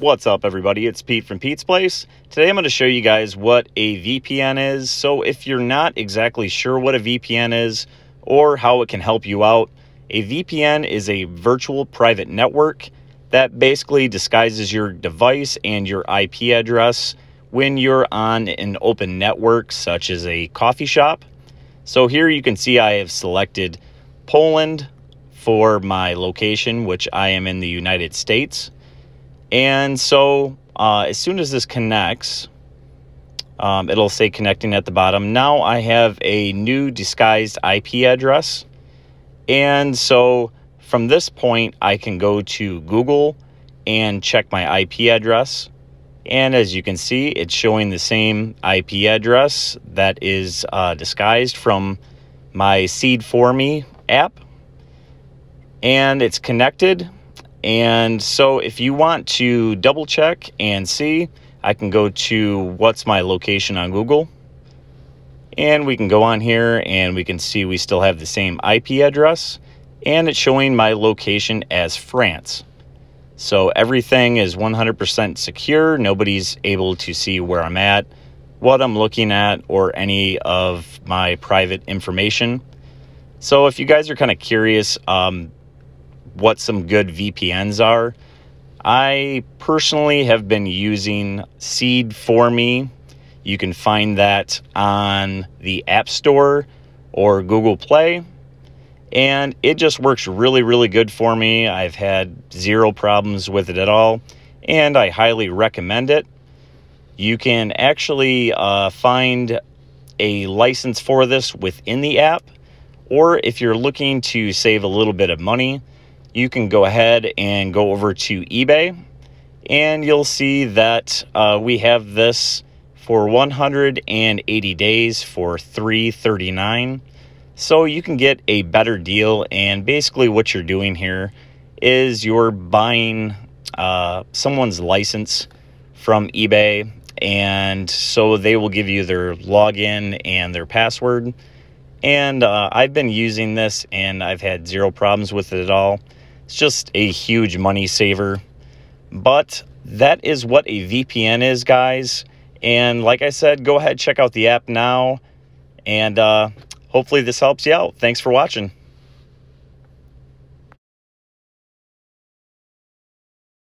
What's up everybody, it's Pete from Pete's Place. Today I'm going to show you guys what a VPN is. So if you're not exactly sure what a VPN is or how it can help you out, a VPN is a virtual private network that basically disguises your device and your IP address when you're on an open network such as a coffee shop. So here you can see I have selected Poland for my location, which I am in the United States. And so uh, as soon as this connects, um, it'll say connecting at the bottom. Now I have a new disguised IP address. And so from this point, I can go to Google and check my IP address. And as you can see, it's showing the same IP address that is uh, disguised from my Seed For Me app. And it's connected and so if you want to double check and see, I can go to what's my location on Google. And we can go on here and we can see we still have the same IP address and it's showing my location as France. So everything is 100% secure. Nobody's able to see where I'm at, what I'm looking at, or any of my private information. So if you guys are kind of curious, um, what some good VPNs are. I personally have been using Seed for me. You can find that on the App Store or Google Play. And it just works really, really good for me. I've had zero problems with it at all. And I highly recommend it. You can actually uh, find a license for this within the app. Or if you're looking to save a little bit of money, you can go ahead and go over to eBay and you'll see that uh, we have this for 180 days for 339 so you can get a better deal and basically what you're doing here is you're buying uh, someone's license from ebay and so they will give you their login and their password. And uh, i've been using this and i've had zero problems with it at all it's just a huge money saver. But that is what a VPN is, guys. And like I said, go ahead, check out the app now. And uh, hopefully this helps you out. Thanks for watching.